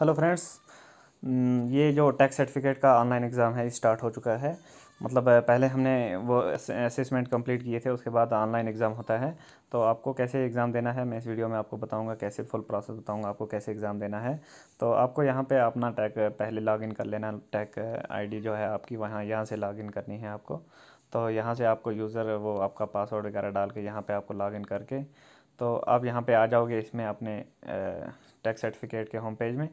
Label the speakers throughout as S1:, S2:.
S1: Hello friends ये जो tax certificate का ऑनलाइन एग्ज़ाम है स्टार्ट हो चुका है। मतलब पहले हमने वो असेसमेंट कंप्लीट किए थे, उसके बाद ऑनलाइन एग्ज़ाम होता है। तो आपको कैसे एग्ज़ाम देना है, मैं इस वीडियो में आपको बताऊँगा, कैसे फुल प्रोसेस बताऊँगा, आपको कैसे एग्ज़ाम देना है। तो आपको यहाँ पे अपना टैग पहले लॉगिन कर लेना टैग आईडी जो है आपकी, वहाँ, यहाँ से लॉगिन करनी है आपको। तो यहाँ से आपको यूज़र वो आपका पासवर्ड वगैरह डाल के यहाँ पर आपको लॉगिन करके तो आप यहाँ पर आ जाओगे इसमें अपने टैक्स सर्टिफिकेट के होम पेज में।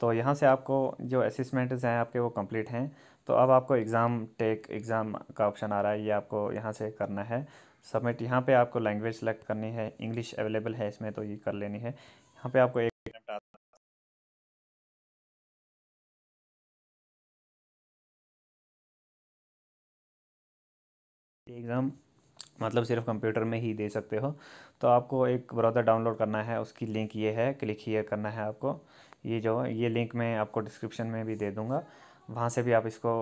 S1: तो यहाँ से आपको जो असिसमेंट्स हैं आपके वो कंप्लीट हैं। तो अब आपको एग्ज़ाम टेक एग्ज़ाम का ऑप्शन आ रहा है, ये आपको यहाँ से करना है। सबमिट यहाँ पे आपको लैंग्वेज सेलेक्ट करनी है इंग्लिश अवेलेबल है इसमें तो ये कर लेनी है। यहाँ पे आपको एक एग्ज़ाम मतलब सिर्फ़ कंप्यूटर में ही दे सकते हो। तो आपको एक ब्राउज़र डाउनलोड करना है, उसकी लिंक ये है क्लिक ये करना है आपको। ये जो, ये लिंक मैं आपको डिस्क्रिप्शन में भी दे दूँगा। वहाँ से भी आप इसको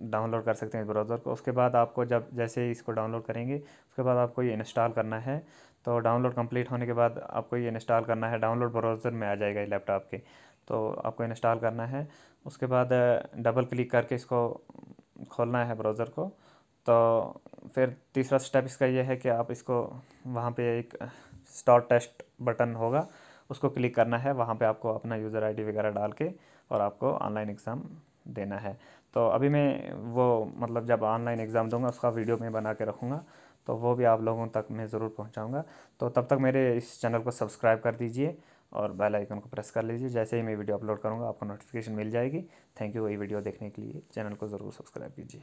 S1: डाउनलोड कर सकते हैं इस ब्राउज़र को। उसके बाद आपको जब, जैसे इसको डाउनलोड करेंगे, उसके बाद आपको ये इंस्टॉल करना है। तो डाउनलोड कंप्लीट होने के बाद आपको ये इंस्टॉल करना है। डाउनलोड ब्राउज़र में आ जाएगा ये लैपटॉप के। तो आपको इंस्टॉल करना है। उसके बाद डबल क्लिक करके इसको खोलना है ब्राउज़र को। तो फिर तीसरा स्टेप इसका ये है कि आप इसको वहाँ पे एक स्टार्ट टेस्ट बटन होगा। उसको क्लिक करना है। वहाँ पे आपको अपना यूज़र आईडी वगैरह डाल के और आपको ऑनलाइन एग्ज़ाम देना है। तो अभी मैं वो मतलब जब ऑनलाइन एग्ज़ाम दूँगा, उसका वीडियो मैं बना के रखूँगा तो वो भी आप लोगों तक मैं ज़रूर पहुँचाऊँगा। तो तब तक मेरे इस चैनल को सब्सक्राइब कर दीजिए और बेल आइकन को प्रेस कर लीजिए। जैसे ही मैं वीडियो अपलोड करूँगा, आपको नोटिफिकेशन मिल जाएगी। थैंक यू वही वीडियो देखने के लिए। चैनल को ज़रूर सब्सक्राइब कीजिए।